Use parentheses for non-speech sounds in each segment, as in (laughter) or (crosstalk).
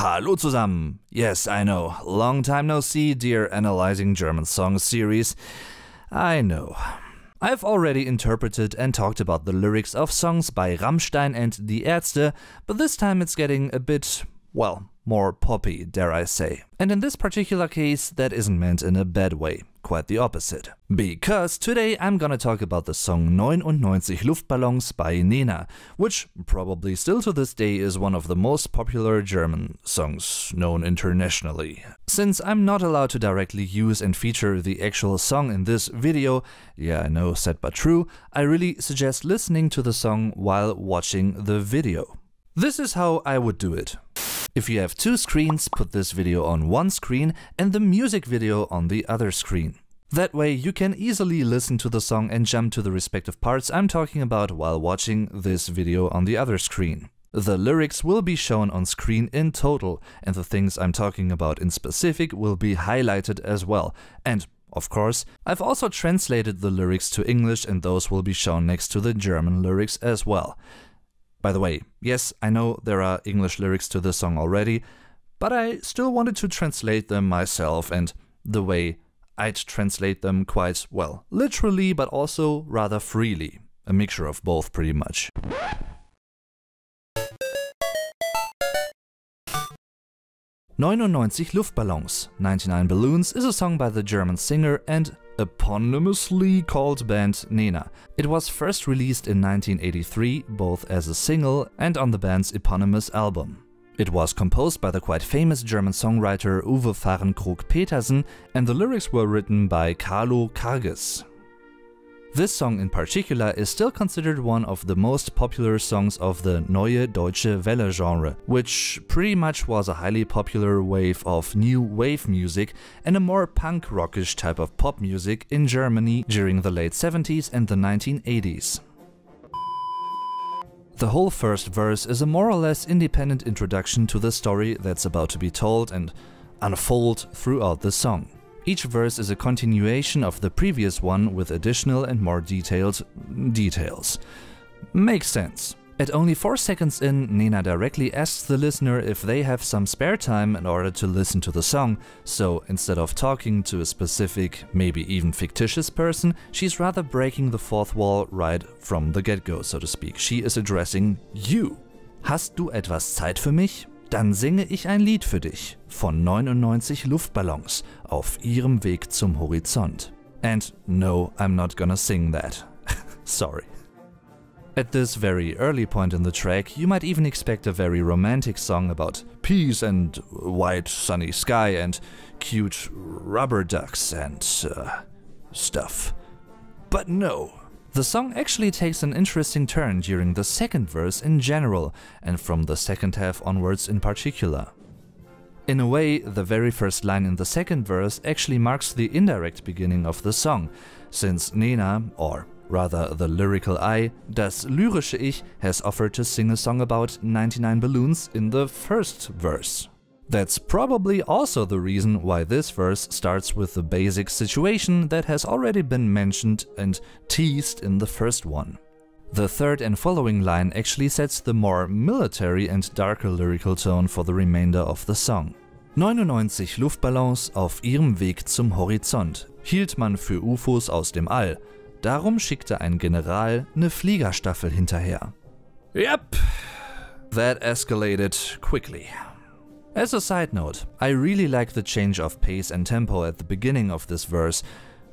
Hallo zusammen! Yes, I know, long time no see, dear Analyzing German Songs series. I know. I've already interpreted and talked about the lyrics of songs by Rammstein and Die Ärzte, but this time it's getting a bit, well, more poppy, dare I say. And in this particular case, that isn't meant in a bad way, quite the opposite. Because today I'm gonna talk about the song 99 Luftballons by Nena, which probably still to this day is one of the most popular German songs known internationally. Since I'm not allowed to directly use and feature the actual song in this video, yeah I know, sad but true, I really suggest listening to the song while watching the video. This is how I would do it. If you have two screens, put this video on one screen and the music video on the other screen. That way you can easily listen to the song and jump to the respective parts I'm talking about while watching this video on the other screen. The lyrics will be shown on screen in total, and the things I'm talking about in specific will be highlighted as well. And, of course, I've also translated the lyrics to English and those will be shown next to the German lyrics as well. By the way, yes, I know there are English lyrics to this song already, but I still wanted to translate them myself and the way I'd translate them quite, well, literally, but also rather freely. A mixture of both, pretty much. Neunundneunzig Luftballons, 99 Balloons, is a song by the German singer and eponymously called band Nena. It was first released in 1983, both as a single and on the band's eponymous album. It was composed by the quite famous German songwriter Uwe Fahrenkrog-Petersen and the lyrics were written by Carlo Karges. This song in particular is still considered one of the most popular songs of the Neue Deutsche Welle genre, which pretty much was a highly popular wave of new wave music and a more punk rockish type of pop music in Germany during the late 70s and the 1980s. The whole first verse is a more or less independent introduction to the story that's about to be told and unfold throughout the song. Each verse is a continuation of the previous one with additional and more detailed details. Makes sense. At only 4 seconds in, Nena directly asks the listener if they have some spare time in order to listen to the song, so instead of talking to a specific, maybe even fictitious person, she's rather breaking the fourth wall right from the get-go, so to speak. She is addressing you. Hast du etwas Zeit für mich? Dann singe ich ein Lied für dich von 99 Luftballons auf ihrem Weg zum Horizont. And no, I'm not gonna sing that. (laughs) Sorry. At this very early point in the track, you might even expect a very romantic song about peace and white sunny sky and cute rubber ducks and uh, stuff. But no, the song actually takes an interesting turn during the second verse in general, and from the second half onwards in particular. In a way, the very first line in the second verse actually marks the indirect beginning of the song, since Nena, or rather the lyrical I, das lyrische Ich, has offered to sing a song about 99 balloons in the first verse. That's probably also the reason why this verse starts with the basic situation that has already been mentioned and teased in the first one. The third and following line actually sets the more military and darker lyrical tone for the remainder of the song. 99 Luftballons auf ihrem Weg zum Horizont hielt man für UFOs aus dem All. Darum schickte ein General eine Fliegerstaffel hinterher. Yep, that escalated quickly. As a side note, I really like the change of pace and tempo at the beginning of this verse,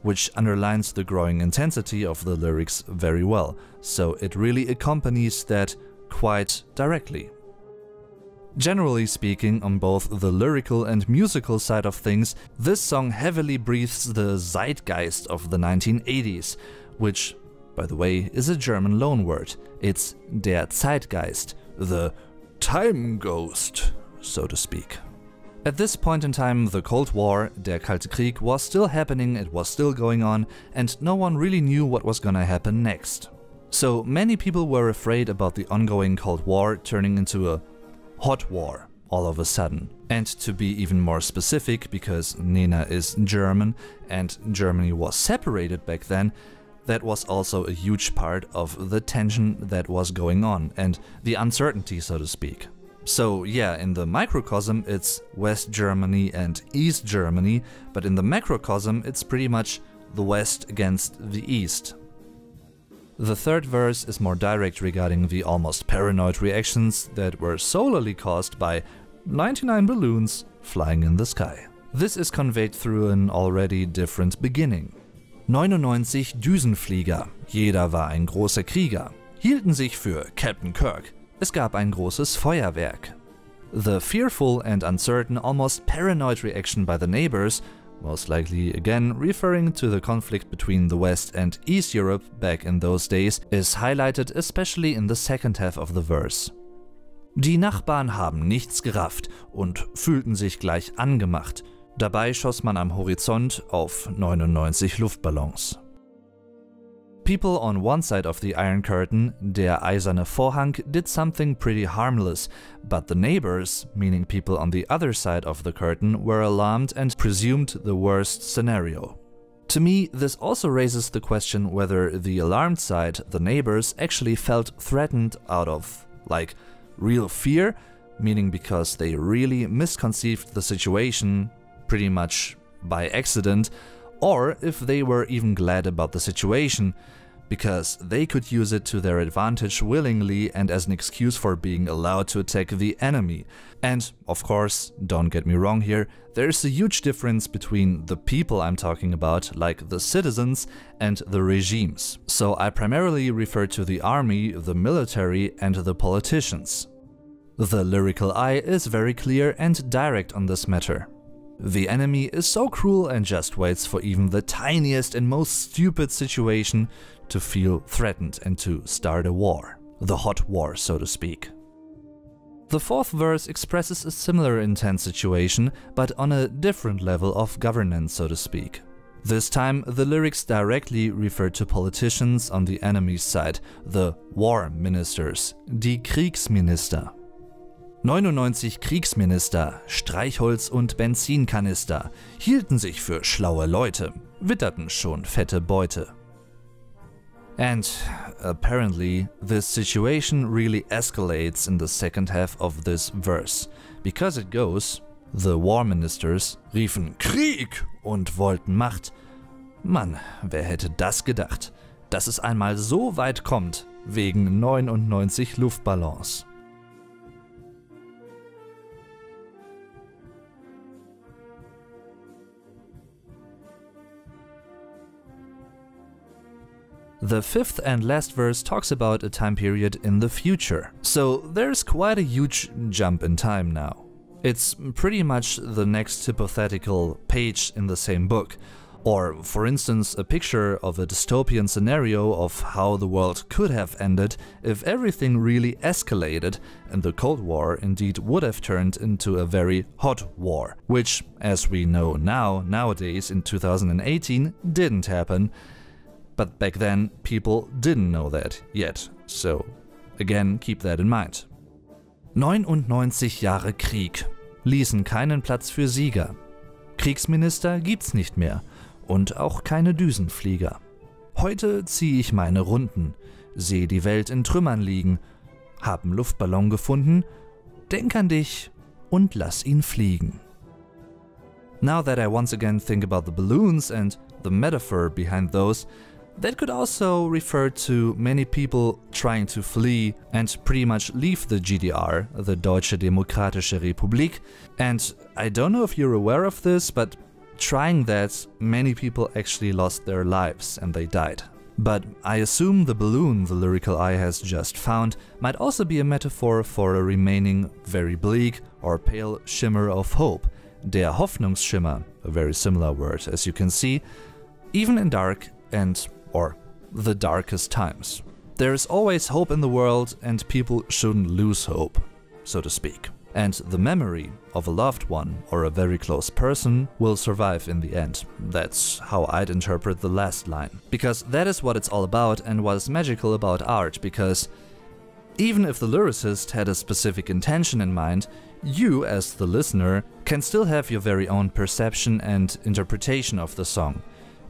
which underlines the growing intensity of the lyrics very well, so it really accompanies that quite directly. Generally speaking, on both the lyrical and musical side of things, this song heavily breathes the zeitgeist of the 1980s, which, by the way, is a German loanword. It's der Zeitgeist, the time ghost so to speak. At this point in time, the Cold War, der Kalte Krieg, was still happening, it was still going on, and no one really knew what was gonna happen next. So many people were afraid about the ongoing Cold War turning into a hot war all of a sudden. And to be even more specific, because Nena is German and Germany was separated back then, that was also a huge part of the tension that was going on and the uncertainty, so to speak. So, yeah, in the microcosm it's West Germany and East Germany, but in the macrocosm it's pretty much the West against the East. The third verse is more direct regarding the almost paranoid reactions that were solely caused by 99 balloons flying in the sky. This is conveyed through an already different beginning. 99 Düsenflieger, jeder war ein großer Krieger, hielten sich für Captain Kirk, Es gab ein großes Feuerwerk. The fearful and uncertain, almost paranoid reaction by the neighbors, most likely again referring to the conflict between the West and East Europe back in those days, is highlighted especially in the second half of the verse. Die Nachbarn haben nichts gerafft und fühlten sich gleich angemacht. Dabei schoss man am Horizont auf 99 Luftballons. People on one side of the Iron Curtain, der eiserne Vorhang, did something pretty harmless, but the neighbors, meaning people on the other side of the curtain, were alarmed and presumed the worst scenario. To me, this also raises the question whether the alarmed side, the neighbors, actually felt threatened out of, like, real fear, meaning because they really misconceived the situation, pretty much by accident, or if they were even glad about the situation, because they could use it to their advantage willingly and as an excuse for being allowed to attack the enemy. And, of course, don't get me wrong here, there's a huge difference between the people I'm talking about, like the citizens, and the regimes. So I primarily refer to the army, the military, and the politicians. The lyrical I is very clear and direct on this matter. The enemy is so cruel and just waits for even the tiniest and most stupid situation to feel threatened and to start a war. The hot war, so to speak. The fourth verse expresses a similar intense situation, but on a different level of governance, so to speak. This time, the lyrics directly refer to politicians on the enemy's side, the war ministers, die Kriegsminister. 99 Kriegsminister, Streichholz und Benzinkanister hielten sich für schlaue Leute, witterten schon fette Beute. And apparently, this situation really escalates in the second half of this verse, because it goes, the war ministers riefen Krieg und wollten Macht. Mann, wer hätte das gedacht, dass es einmal so weit kommt, wegen 99 Luftballons. The fifth and last verse talks about a time period in the future. So there's quite a huge jump in time now. It's pretty much the next hypothetical page in the same book. Or, for instance, a picture of a dystopian scenario of how the world could have ended if everything really escalated and the Cold War indeed would have turned into a very hot war, which, as we know now, nowadays in 2018, didn't happen, but back then, people didn't know that yet, so again, keep that in mind. 99 Jahre Krieg ließen keinen Platz für Sieger. Kriegsminister gibt's nicht mehr und auch keine Düsenflieger. Heute ziehe ich meine Runden, sehe die Welt in Trümmern liegen, haben Luftballon gefunden, denk an dich und lass ihn fliegen. Now that I once again think about the balloons and the metaphor behind those, That could also refer to many people trying to flee and pretty much leave the GDR, the Deutsche Demokratische Republik. And I don't know if you're aware of this, but trying that, many people actually lost their lives and they died. But I assume the balloon the lyrical I has just found might also be a metaphor for a remaining very bleak or pale shimmer of hope. Der Hoffnungsschimmer, a very similar word as you can see, even in dark and or the darkest times. There is always hope in the world, and people shouldn't lose hope, so to speak. And the memory of a loved one or a very close person will survive in the end. That's how I'd interpret the last line. Because that is what it's all about and what is magical about art, because even if the lyricist had a specific intention in mind, you, as the listener, can still have your very own perception and interpretation of the song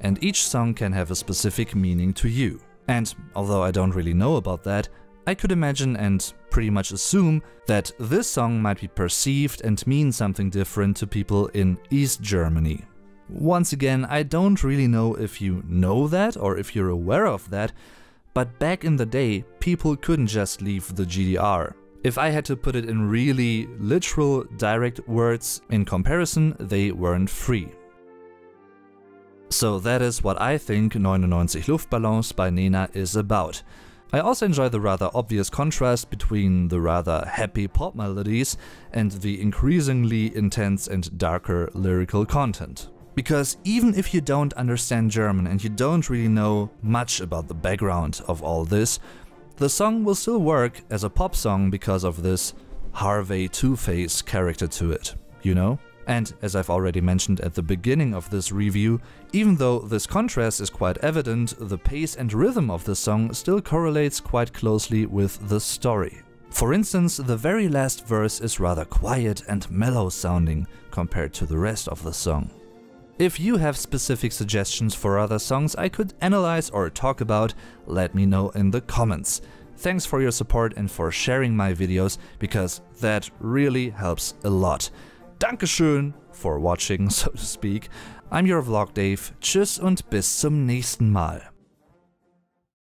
and each song can have a specific meaning to you. And although I don't really know about that, I could imagine and pretty much assume that this song might be perceived and mean something different to people in East Germany. Once again, I don't really know if you know that or if you're aware of that, but back in the day, people couldn't just leave the GDR. If I had to put it in really literal, direct words, in comparison, they weren't free. So that is what I think 99 Luftballons by Nena is about. I also enjoy the rather obvious contrast between the rather happy pop melodies and the increasingly intense and darker lyrical content. Because even if you don't understand German and you don't really know much about the background of all this, the song will still work as a pop song because of this Harvey Two-Face character to it, you know? And as I've already mentioned at the beginning of this review, even though this contrast is quite evident, the pace and rhythm of the song still correlates quite closely with the story. For instance, the very last verse is rather quiet and mellow sounding compared to the rest of the song. If you have specific suggestions for other songs I could analyze or talk about, let me know in the comments. Thanks for your support and for sharing my videos, because that really helps a lot. Dankeschön for watching, so to speak. I'm your Vlog Dave. Tschüss und bis zum nächsten Mal.